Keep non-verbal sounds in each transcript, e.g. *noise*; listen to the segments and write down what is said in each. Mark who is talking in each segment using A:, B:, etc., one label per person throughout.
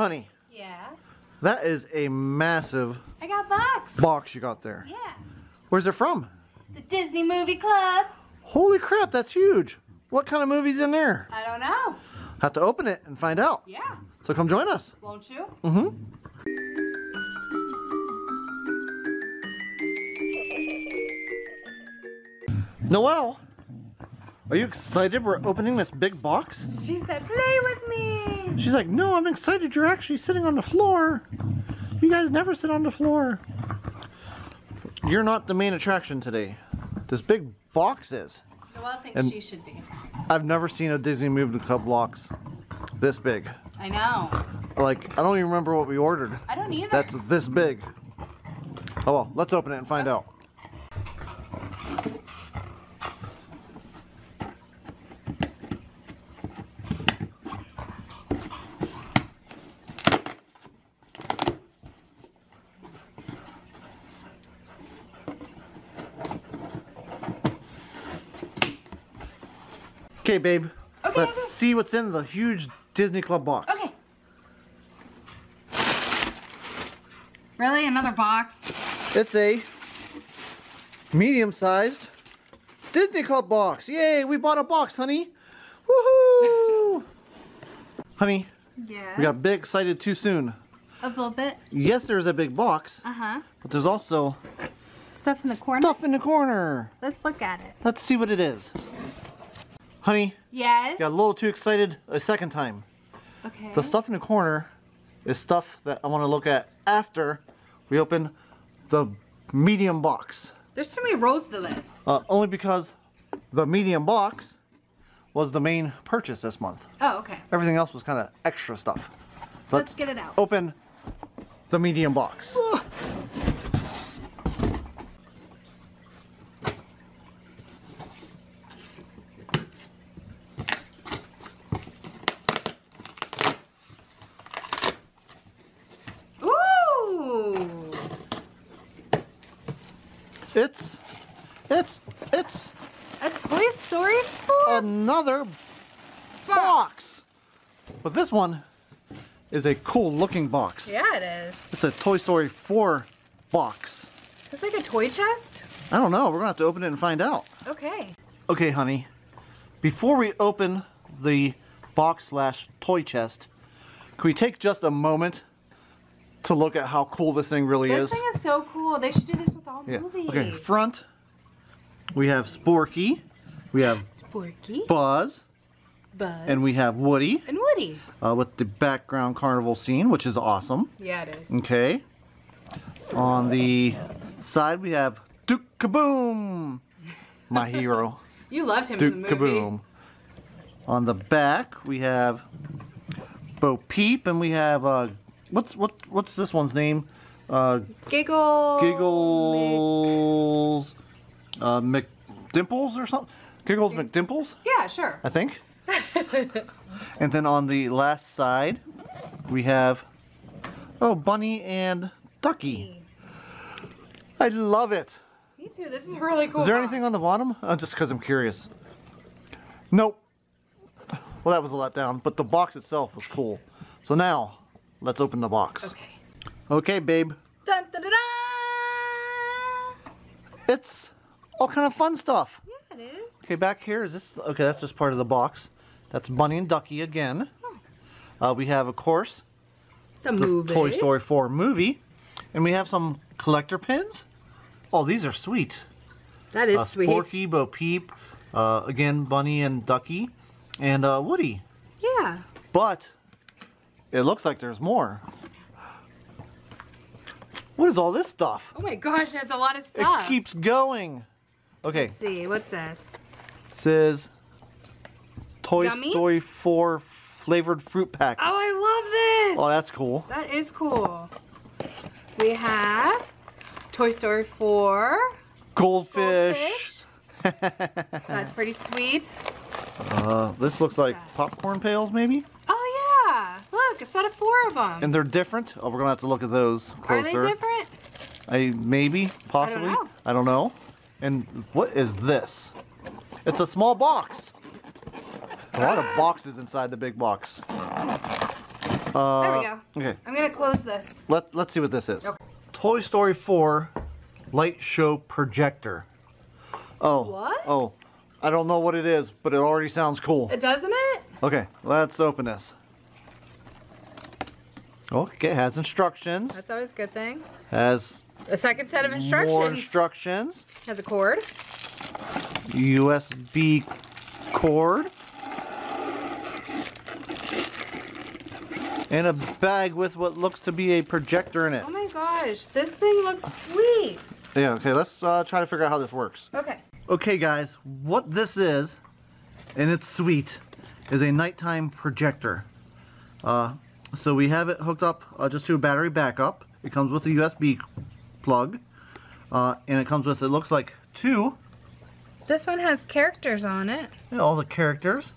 A: Honey,
B: Yeah.
A: that is a massive
B: I got box.
A: box you got there.
B: Yeah.
A: Where's it from?
B: The Disney Movie Club.
A: Holy crap, that's huge. What kind of movie's in there?
B: I don't know.
A: Have to open it and find out.
B: Yeah.
A: So come join us.
B: Won't you?
A: Mm-hmm. Noelle, are you excited we're opening this big box?
B: She said, play with me.
A: She's like, no, I'm excited you're actually sitting on the floor. You guys never sit on the floor. You're not the main attraction today. This big box is.
B: Noelle thinks
A: And-
B: she should be.
A: I've never seen a Disney Movie Club box this big.
B: I know.
A: Like, I don't even remember what we ordered.
B: I don't either.
A: That's this big. Oh well, let's open it and find out. Okay, babe.
B: Okay,
A: Let's
B: okay.
A: see what's in the huge Disney Club box.
B: Okay. Really? Another box?
A: It's a medium-sized Disney Club box. Yay, we bought a box, honey. Woohoo! *laughs* honey,
B: Yeah.
A: we got big excited too soon.
B: a little bit.
A: Yes, there's a big box,
B: Uh huh.
A: but there's also
B: Stuff in the corner.
A: stuff in the corner.
B: Let's look at it.
A: Let's see what it is. Honey,
B: Yes.
A: got a little too excited a second time.
B: Okay.
A: The stuff in the corner is stuff that I want to look at after we open the medium box.
B: There's too many rows to this.
A: Uh, only because the medium box was the main purchase this month.
B: Oh, okay.
A: Everything else was kind of extra stuff. So
B: Let's get it out.
A: Open the medium box.
B: Ooh.
A: It's, it's, it's
B: A Toy Story 4
A: another box. But this one is a cool looking box.
B: Yeah, it is.
A: It's a Toy Story 4 box.
B: Is this like a toy chest?
A: I don't know. We're gonna have to open it and find out.
B: Okay.
A: Okay, honey. Before we open the box slash toy chest, can we take just a moment to look at how cool this thing really
B: This
A: is?
B: This thing is so cool. They should do this with all
A: yeah.
B: movies.
A: Okay, front. We have Sporky. We have
B: Sporky,
A: Buzz,
B: Buzz,
A: and we have Woody
B: and Woody.
A: uh, with the background carnival scene, which is awesome.
B: Yeah, it is.
A: Okay. On the side, we have Duke Kaboom, my *laughs* hero.
B: You loved him
A: Duke
B: in the movie.
A: Kaboom. On the back, we have Bo Peep, and we have uh, what's what what's this one's name? Uh,
B: Giggle.
A: Giggles, uh, McDimples or something. Giggles McDimples,
B: Yeah, sure.
A: I think. *laughs* and then on the last side, we have oh Bunny and Ducky. I love it.
B: Me too. This is really cool.
A: Is there anything on the bottom? Uh, just because I'm curious. Nope. Well, that was a letdown, but the box itself was cool. So now, let's open the box.
B: Okay.
A: Okay, babe.
B: Dun, dun, dun, dun.
A: It's all kind of fun stuff.
B: Yeah, it is.
A: Okay, back here is this. Okay, that's just part of the box. That's Bunny and Ducky again. Uh, we have, of course,
B: It's a
A: the
B: movie.
A: Toy Story 4 movie, and we have some collector pins. Oh, these are sweet.
B: That is
A: uh,
B: sweet.
A: Sporky, Bo Peep, uh, again Bunny and Ducky, and uh, Woody.
B: Yeah.
A: But it looks like there's more. What is all this stuff?
B: Oh my gosh, there's a lot of stuff.
A: It keeps going. Okay,
B: Let's see, what's this?
A: says Toy
B: Gummies?
A: Story 4 flavored fruit packets.
B: Oh, I love this.
A: Oh, that's cool.
B: That is cool. We have Toy Story 4.
A: Goldfish. *laughs*
B: That's pretty sweet.
A: Uh, this looks like popcorn pails, maybe?
B: Look, a set of four of them.
A: And they're different. Oh, we're gonna have to look at those closer.
B: Are they different?
A: I maybe, possibly.
B: know.
A: I don't know. And what is this? It's a small box. A lot of boxes inside the big box. Uh,
B: There we go.
A: Okay,
B: I'm gonna close this.
A: let, let's see what this is.
B: Okay.
A: Toy Story 4 Light Show Projector. Oh.
B: What?
A: Oh. I don't know what it is, but it already sounds cool.
B: It doesn't it?
A: Okay, let's open this. Okay, it has instructions.
B: That's always a good thing.
A: Has
B: A second set of instructions.
A: more
B: instructions has a cord.
A: USB cord. And a bag with what looks to be a projector in it.
B: Oh my gosh, this thing looks sweet.
A: Yeah, okay, let's uh, try to figure out how this works.
B: Okay.
A: Okay, guys, what this is, and it's sweet, is a nighttime projector. Uh, so we have it hooked up uh, just to a battery backup. It comes with a USB plug, uh, and it comes with, it looks like two,
B: This one has characters on it.
A: know, all the characters.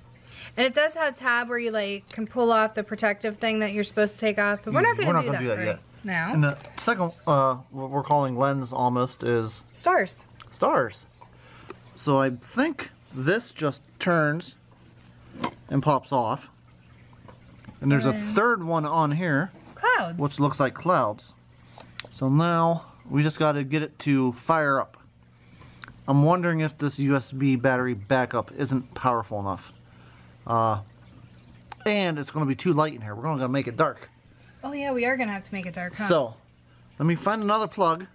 B: And it does have a tab where you like can pull off the protective thing that you're supposed to take off, but we're not gonna,
A: not
B: do, that
A: do that
B: right
A: yet.
B: now.
A: And the second, uh, what we're calling lens almost is
B: Stars.
A: stars. So I think this just turns and pops off. And there's a third one on here,
B: Clouds.
A: which looks like clouds. So now we just got to get it to fire up. I'm wondering if this USB battery backup isn't powerful enough. Uh, and it's going to be too light in here. We're going to make it dark.
B: oh yeah, we are gonna have to make it dark, huh?
A: So, let me find another plug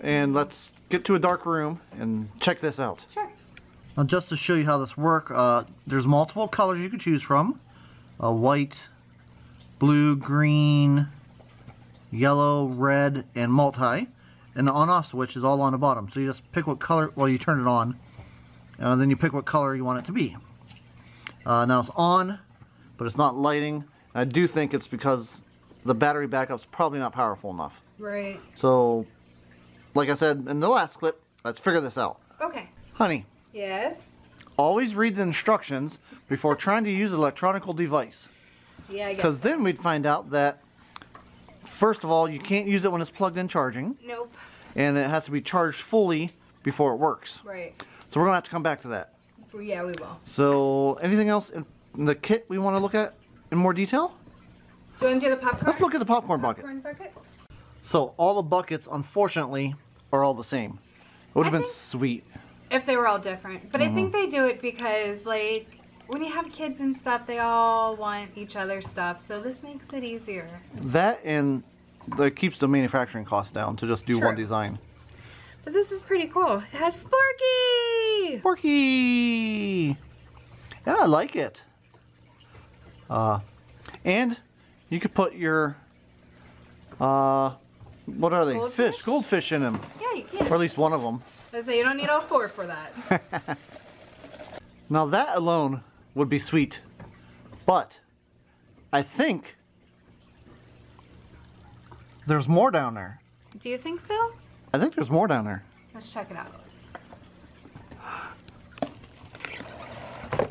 A: and let's get to a dark room and check this out.
B: Sure.
A: Now, just to show you how this works, uh, there's multiple colors you can choose from. Uh, white, blue, green, yellow, red, and multi. And the on-off switch is all on the bottom. So you just pick what color, well you turn it on, and then you pick what color you want it to be. Uh, now it's on, but it's not lighting. I do think it's because the battery backup's probably not powerful enough.
B: Right.
A: So, like I said in the last clip, let's figure this out.
B: Okay.
A: Honey,
B: Yes.
A: Always read the instructions before trying to use an electronical device.
B: Yeah, I.
A: Because then we'd find out that, first of all, you can't use it when it's plugged in charging,
B: Nope.
A: and it has to be charged fully before it works.
B: Right.
A: So we're going to have to come back to that.
B: Yeah, we will.
A: So, anything else in the kit we want to look at in more detail?
B: Do you want to do the popcorn?
A: Let's look at the popcorn bucket.
B: popcorn bucket.
A: So, all the buckets, unfortunately, are all the same. It would have been sweet.
B: If they were all different, but I
A: Mm-hmm.
B: think they do it because like when you have kids and stuff, they all want each other's stuff, so this makes it easier.
A: That and that keeps the manufacturing cost down to just do one design.
B: But this is pretty cool. It has Sparky.
A: Porky! Yeah, I like it. Uh, and you could put your, uh, what are they?
B: Goldfish?
A: Fish, goldfish in them.
B: Yeah, you can.
A: Or at least one of them.
B: I say you don't need all four for that. *laughs*
A: Now that alone would be sweet. But I think there's more down there.
B: do you think so?
A: I think there's more down there.
B: Let's check it out.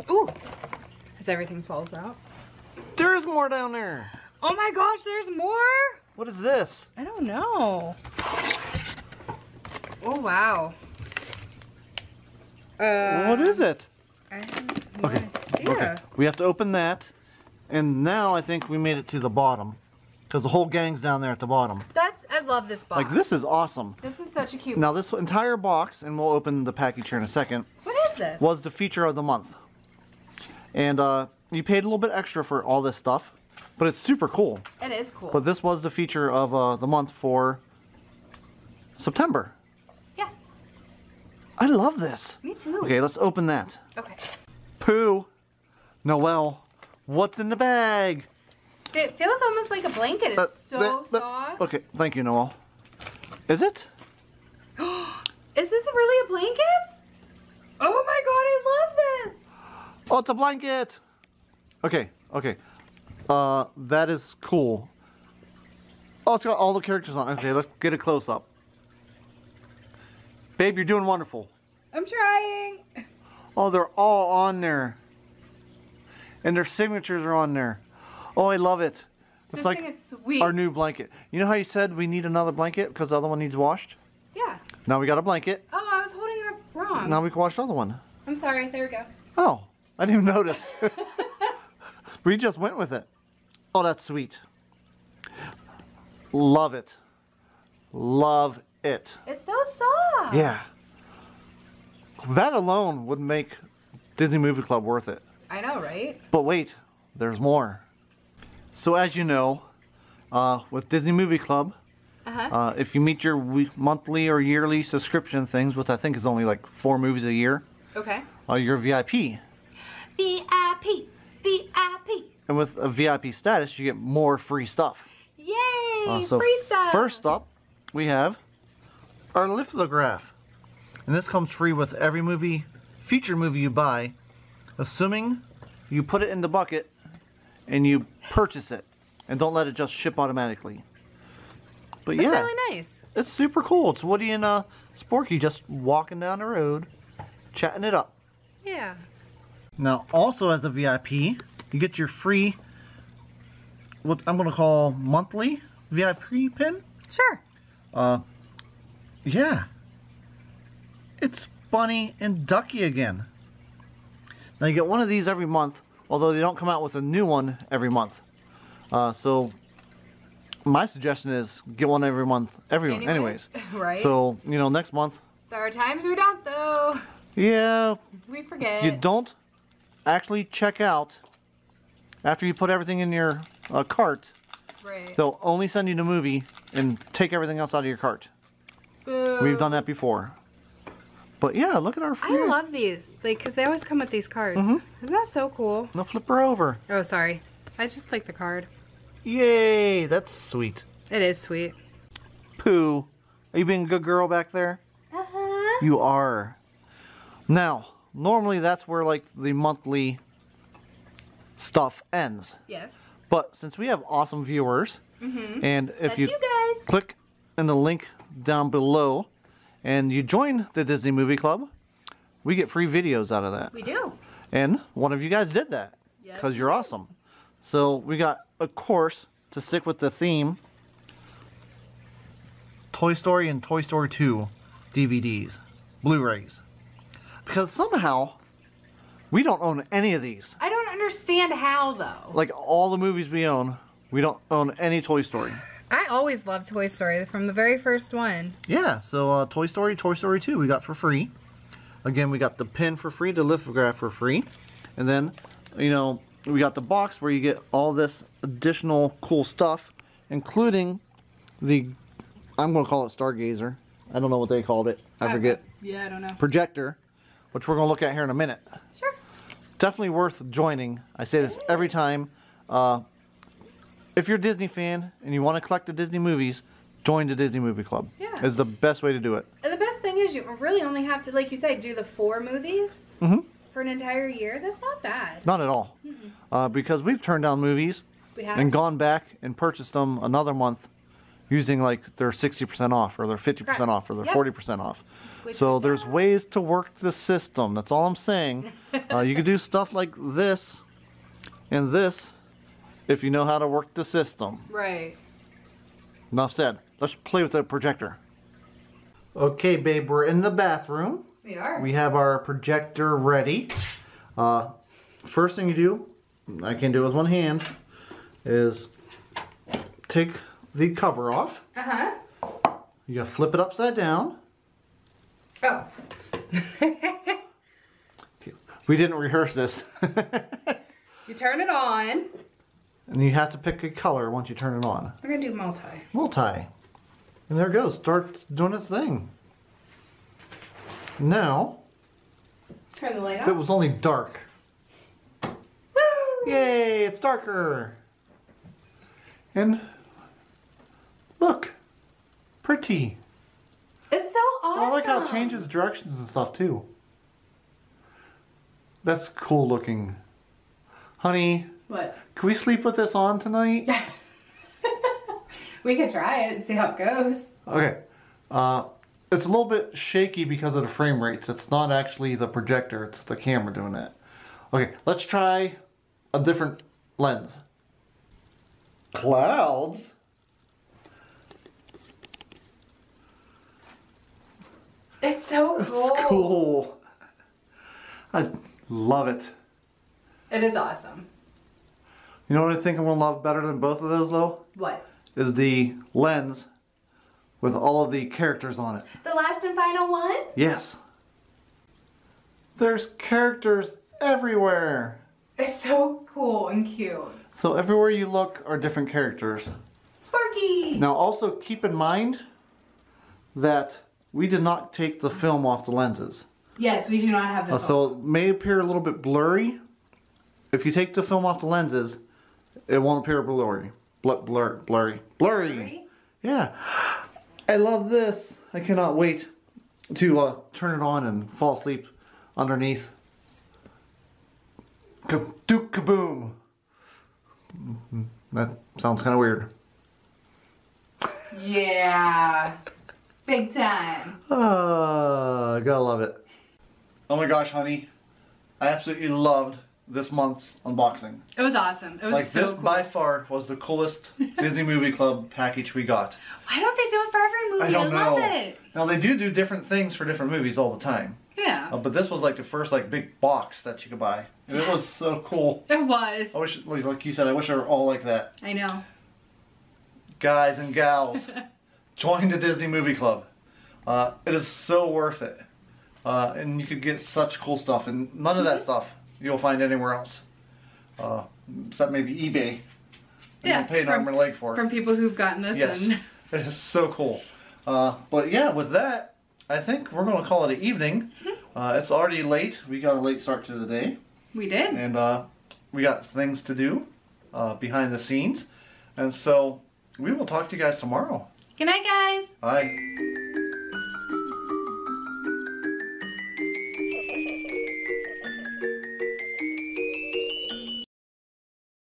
B: Ooh. As everything falls out.
A: There's more down there.
B: Oh my gosh, there's more?
A: What is this?
B: I don't know. Oh wow. Uh,
A: what is it?
B: I have no
A: Okay.
B: idea.
A: Okay. We have to open that. And now I think we made it to the bottom. Because the whole gang's down there at the bottom.
B: That's I love this box.
A: Like, this is awesome.
B: This is such a cute.
A: Now, this entire box, and we'll open the package here in a second,
B: What is this?
A: was the feature of the month. And uh, you paid a little bit extra for all this stuff, but it's super cool.
B: It is cool.
A: But this was the feature of uh, the month for September. I love this.
B: me too.
A: Okay, let's open that.
B: Okay.
A: Pooh, Noel, what's in the bag?
B: It feels almost like a blanket. It's
A: Uh,
B: so soft.
A: Okay, thank you, Noel. Is it? *gasps*
B: Is this really a blanket? Oh my god, I love this.
A: Oh, it's a blanket. Okay, okay. Uh, that is cool. Oh, it's got all the characters on. Okay, let's get a close up. Babe, you're doing wonderful.
B: I'm trying.
A: Oh, they're all on there. And their signatures are on there. Oh, I love it. It's
B: This
A: like
B: thing is sweet.
A: our new blanket. You know how you said we need another blanket because the other one needs washed?
B: Yeah.
A: Now we got a blanket.
B: Oh, I was holding it up wrong.
A: Now we can wash the other one.
B: I'm sorry. There we go.
A: Oh, I didn't even notice. *laughs* we just went with it. Oh, that's sweet. Love it. Love it.
B: It's so
A: Yeah. That alone would make Disney Movie Club worth it.
B: I know, right?
A: But wait, there's more. So as you know, uh, with Disney Movie Club,
B: Uh-huh.
A: uh, if you meet your week, monthly or yearly subscription things, which I think is only like four movies a year,
B: Okay.
A: uh, you're VIP.
B: VIP. VIP.
A: And with a VIP status, you get more free stuff.
B: Yay!
A: Uh, so
B: Free stuff.
A: first up, we have our lithograph. And this comes free with every movie, feature movie you buy, assuming you put it in the bucket and you purchase it and don't let it just ship automatically. But
B: It's
A: yeah,
B: really nice.
A: it's super cool. It's Woody and uh, Sporky just walking down the road, chatting it up.
B: Yeah.
A: Now, also as a VIP, you get your free, what I'm going to call monthly VIP pin.
B: Sure.
A: Uh, yeah. It's Bunny and Ducky again. Now you get one of these every month, although they don't come out with a new one every month. Uh, so my suggestion is get one every month, every
B: Anyway,
A: anyways. *laughs*
B: right.
A: So you know next month,
B: There are times we don't, though.
A: yeah,
B: We forget.
A: you don't actually check out after you put everything in your uh, cart.
B: Right.
A: They'll only send you the movie and take everything else out of your cart.
B: Boo.
A: We've done that before. But yeah, look at our free.
B: I love these, like, because they always come with these cards.
A: Mm-hmm.
B: Isn't that so cool?
A: Now flip her over.
B: Oh, sorry. I just like the card.
A: Yay, that's sweet.
B: It is sweet.
A: Pooh, are you being a good girl back there?
B: Uh-huh.
A: You are. Now, normally that's where like the monthly stuff ends.
B: Yes.
A: But since we have awesome viewers, and if
B: Mm-hmm. That's
A: you,
B: you guys.
A: click in the link down below and you join the Disney Movie Club, we get free videos out of that.
B: We do.
A: And one of you guys did that because
B: we
A: you're awesome. So we got, of course, to stick with the theme, Toy Story and Toy Story 2 DVDs, Blu-rays. Because somehow we don't own any of these.
B: I don't understand how, though.
A: Like all the movies we own, we don't own any Toy Story.
B: I always loved Toy Story from the very first one.
A: Yeah, so uh, Toy Story, Toy Story 2 we got for free. Again, we got the pin for free, the lithograph for free. And then, you know, we got the box where you get all this additional cool stuff, including the, I'm going to call it Stargazer. I don't know what they called it. I forget.
B: Yeah, I don't know.
A: Projector, which we're going to look at here in a minute.
B: Sure.
A: Definitely worth joining. I say this every time. Uh, if you're a Disney fan and you want to collect the Disney movies, join the Disney Movie Club.
B: Yeah.
A: Is the best way to do it.
B: And the best thing is you really only have to, like you said, do the four movies
A: Mhm.
B: for an entire year. That's not bad.
A: Not at all. Uh, because we've turned down movies and gone back and purchased them another month using like their 60% off or their 50%
B: Correct.
A: off or their
B: Yep.
A: 40% off.
B: Which
A: so there's ways to work the system. That's all I'm saying. *laughs* uh, you can do stuff like this and this if you know how to work the system.
B: Right.
A: Enough said. Let's play with the projector. Okay, babe, we're in the bathroom.
B: We are.
A: We have our projector ready. Uh, first thing you do, I can do with one hand, is take the cover off.
B: Uh huh.
A: You flip it upside down.
B: Oh. *laughs*
A: We didn't rehearse this. *laughs*
B: you turn it on.
A: And you have to pick a color once you turn it on.
B: We're gonna do multi.
A: Multi. And there it goes. Starts doing its thing. Now,
B: Turn the light
A: if it was only dark. Yay, it's darker. And look, pretty.
B: It's so awesome.
A: I like how it changes directions and stuff too. That's cool looking. Honey,
B: What?
A: can we sleep with this on tonight? Yeah. *laughs*
B: We could try it and see how it goes.
A: Okay. Uh, it's a little bit shaky because of the frame rates. It's not actually the projector, it's the camera doing that. Okay, let's try a different lens. Clouds?
B: It's so
A: It's
B: cool.
A: cool. I love it.
B: It is awesome.
A: You know what I think I'm gonna love better than both of those though?
B: What?
A: Is the lens with all of the characters on it.
B: The last and final one?
A: Yes. There's characters everywhere.
B: It's so cool and cute.
A: So everywhere you look are different characters.
B: Sparky!
A: Now also keep in mind that we did not take the film off the lenses.
B: Yes, we do not have the
A: Uh, so it may appear a little bit blurry. If you take the film off the lenses, it won't appear blurry. Bl- blur, blurry. Blurry.
B: Blurry?
A: Yeah. I love this. I cannot wait to uh, turn it on and fall asleep underneath. Ka- Duke kaboom. Mhm. That sounds kind of weird. *laughs*
B: Yeah. Big time.
A: Ah, gotta love it. Oh my gosh, honey. I absolutely loved this month's unboxing.
B: It was awesome. It was
A: Like
B: so
A: this
B: cool.
A: by far was the coolest *laughs* Disney Movie Club package we got.
B: Why don't they do it for every movie?
A: I don't
B: love
A: know.
B: it.
A: Now they do do different things for different movies all the time.
B: Yeah.
A: Uh, but this was like the first like big box that you could buy. And it was so cool.
B: It was.
A: I wish like like you said, I wish they were all like that.
B: I know.
A: Guys and gals, *laughs* join the Disney Movie Club. Uh, it is so worth it. Uh, and you could get such cool stuff and none of that stuff you'll find anywhere else. Uh, except maybe eBay. And
B: Yeah,
A: you'll pay an
B: from-
A: arm and a leg for it.
B: From people who've gotten this
A: Yes,
B: and *laughs*
A: it is so cool. Uh, but yeah, with that, I think we're going to call it an evening.
B: Mm-hmm.
A: Uh, it's already late. We got a late start to the day,
B: we did.
A: and uh, we got things to do uh, behind the scenes. And so we will talk to you guys tomorrow.
B: Good night, guys.
A: Bye.